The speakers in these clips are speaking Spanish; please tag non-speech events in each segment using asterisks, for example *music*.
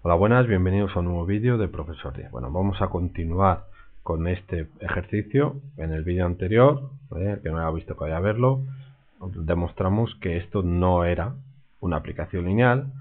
Hola, buenas, bienvenidos a un nuevo vídeo de Profesor 10. Bueno, vamos a continuar con este ejercicio. En el vídeo anterior, ¿eh? que no haya visto que vaya a verlo, demostramos que esto no era una aplicación lineal,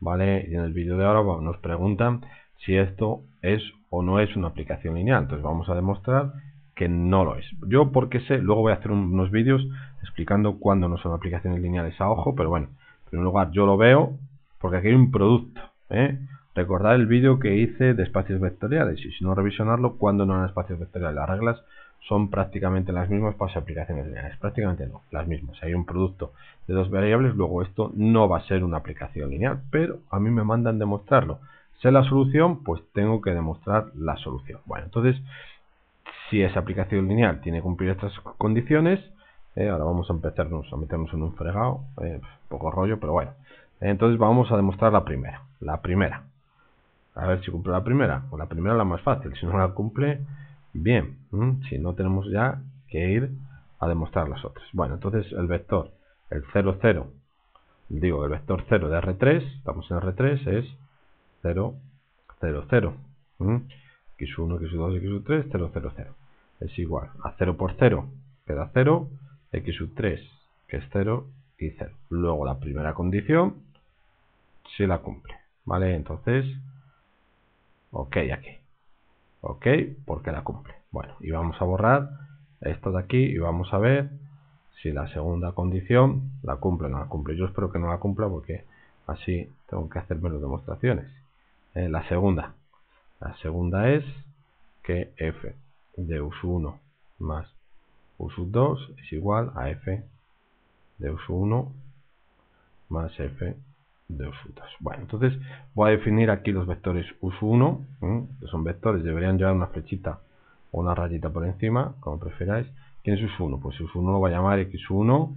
¿vale? Y en el vídeo de ahora nos preguntan si esto es o no es una aplicación lineal. Entonces vamos a demostrar que no lo es. Yo porque sé, luego voy a hacer unos vídeos explicando cuándo no son aplicaciones lineales a ojo, pero bueno, en primer lugar yo lo veo porque aquí hay un producto, ¿eh? Recordad el vídeo que hice de espacios vectoriales y si no revisionarlo, cuando no eran espacios vectoriales. Las reglas son prácticamente las mismas para las aplicaciones lineales. Prácticamente no, las mismas. Si hay un producto de dos variables, luego esto no va a ser una aplicación lineal. Pero a mí me mandan demostrarlo. Sé la solución, pues tengo que demostrar la solución. Bueno, entonces, si esa aplicación lineal tiene que cumplir estas condiciones, eh, ahora vamos a empezarnos a meternos en un fregado, eh, poco rollo, pero bueno. Entonces vamos a demostrar la primera. La primera. A ver si cumple la primera. O la primera la más fácil. Si no la cumple, bien. Si no, tenemos ya que ir a demostrar las otras. Bueno, entonces el vector, el 0, 0, digo, el vector 0 de R3, estamos en R3, es 0, 0, 0. x1, x2, x3, 0, 0, 0. Es igual a 0 por 0, queda 0, x3, que es 0, y 0. Luego la primera condición, si la cumple. ¿Vale? Entonces, ok aquí. Ok porque la cumple. Bueno y vamos a borrar esto de aquí y vamos a ver si la segunda condición la cumple o no la cumple. Yo espero que no la cumpla porque así tengo que hacer menos demostraciones. Eh, la segunda. La segunda es que f de us1 más us2 es igual a f de us1 más f de us2. Bueno, entonces voy a definir aquí los vectores us1, que son vectores, deberían llevar una flechita o una rayita por encima, como preferáis. ¿Quién es us1? Pues us1 lo voy a llamar x1,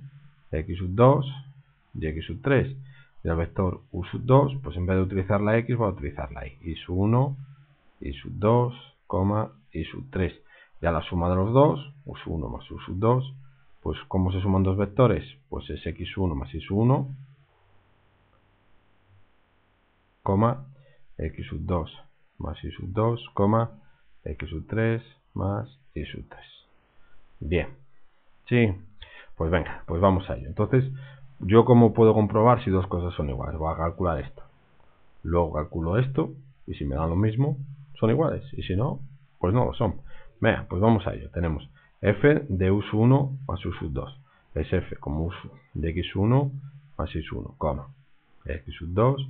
x2 y x3. Y el vector us2, pues en vez de utilizar la x, voy a utilizar la y. is1, is2, is3. Ya la suma de los dos, us1 más us2, pues ¿cómo se suman dos vectores? Pues es x1 más x1 x sub 2 más y sub 2, x sub 3 más y sub 3. Bien. Sí. Pues venga, pues vamos a ello. Entonces, ¿yo cómo puedo comprobar si dos cosas son iguales? Voy a calcular esto. Luego calculo esto, y si me dan lo mismo, son iguales. Y si no, pues no lo son. Venga, pues vamos a ello. Tenemos f de us1 más us2. Es f como us de x1 más x1, coma. x sub 2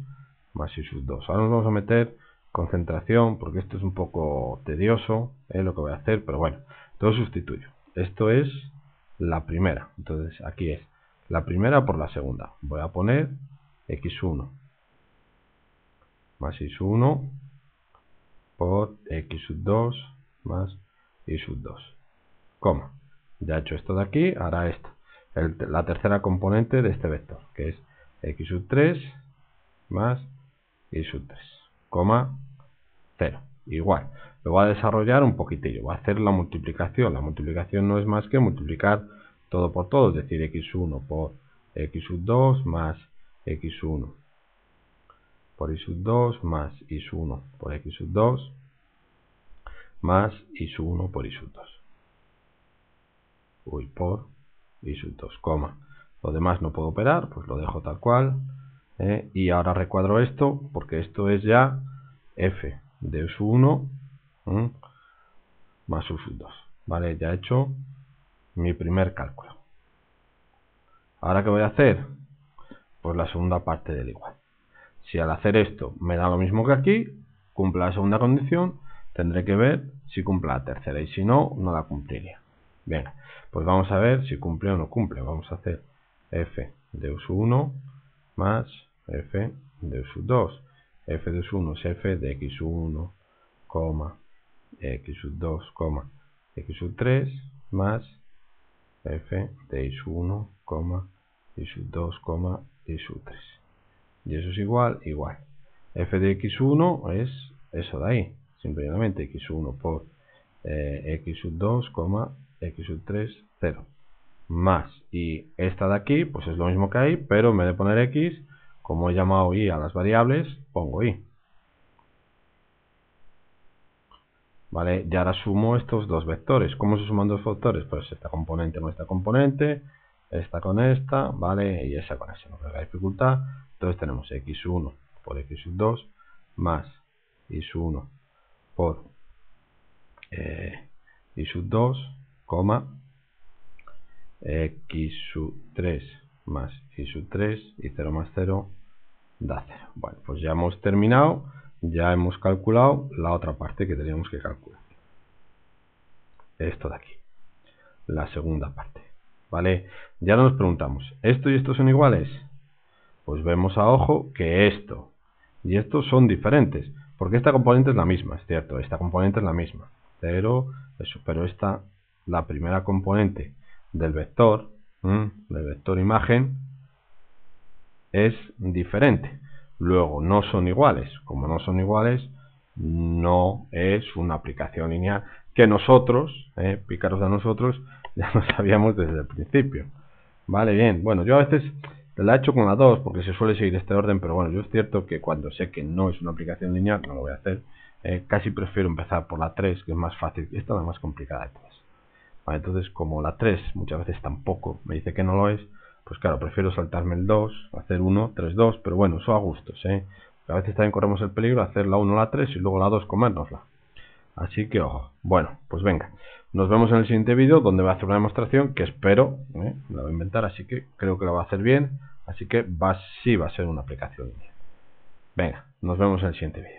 más y sub 2. Ahora nos vamos a meter concentración, porque esto es un poco tedioso, ¿eh? lo que voy a hacer, pero bueno, todo sustituyo. Esto es la primera, entonces aquí es la primera por la segunda. Voy a poner x1 más x1 por x sub 2 más y sub 2, coma. Ya he hecho esto de aquí, ahora esto. la tercera componente de este vector, que es x sub 3 más y sub 3, 0. Igual, lo voy a desarrollar un poquitillo, voy a hacer la multiplicación. La multiplicación no es más que multiplicar todo por todo, es decir, x1 por x 2 más x1 por y sub 2 más y 1 por x 2 más y 1 por y 2. Uy, por y 2, coma. Lo demás no puedo operar, pues lo dejo tal cual. ¿Eh? y ahora recuadro esto porque esto es ya f de us1 más us2 vale ya he hecho mi primer cálculo. Ahora qué voy a hacer pues la segunda parte del igual. Si al hacer esto me da lo mismo que aquí cumple la segunda condición tendré que ver si cumple la tercera y si no no la cumpliría. Bien pues vamos a ver si cumple o no cumple. Vamos a hacer f de us1 más f de sub 2. f de 1 es f de x1, x 2, x 3 más f de x1, x2, x3. Y eso es igual, igual. f de x1 es eso de ahí, simplemente x1 por eh, x2, x3, 0. Más, y esta de aquí, pues es lo mismo que ahí, pero en vez de poner x, como he llamado i a las variables, pongo i. ¿Vale? Y ahora sumo estos dos vectores. ¿Cómo se suman dos vectores? Pues esta componente con esta componente, esta con esta, ¿vale? Y esa con esa, no la dificultad. Entonces tenemos x1 por x2 más x1 por eh, y2, coma, eh, x3 más y3 y 0 más 0 da 0. Bueno, pues ya hemos terminado, ya hemos calculado la otra parte que teníamos que calcular. Esto de aquí, la segunda parte. ¿Vale? Ya nos preguntamos, ¿esto y esto son iguales? Pues vemos a ojo que esto y esto son diferentes, porque esta componente es la misma, es cierto, esta componente es la misma, pero, eso, pero esta, la primera componente del vector, del vector imagen, es diferente. Luego, no son iguales. Como no son iguales, no es una aplicación lineal que nosotros, eh, pícaros a nosotros, *laughs* ya lo sabíamos desde el principio. Vale, bien. Bueno, yo a veces la he hecho con la 2 porque se suele seguir este orden, pero bueno, yo es cierto que cuando sé que no es una aplicación lineal, no lo voy a hacer. Eh, casi prefiero empezar por la 3, que es más fácil. Esta es la más complicada de entonces, como la 3 muchas veces tampoco me dice que no lo es, pues claro, prefiero saltarme el 2, hacer 1, 3, 2, pero bueno, eso a gustos, ¿eh? A veces también corremos el peligro de hacer la 1, la 3 y luego la 2 comérnosla. Así que ojo. Bueno, pues venga. Nos vemos en el siguiente vídeo donde voy a hacer una demostración que espero, ¿eh? la voy a inventar, así que creo que la va a hacer bien. Así que va, sí va a ser una aplicación. Venga, nos vemos en el siguiente vídeo.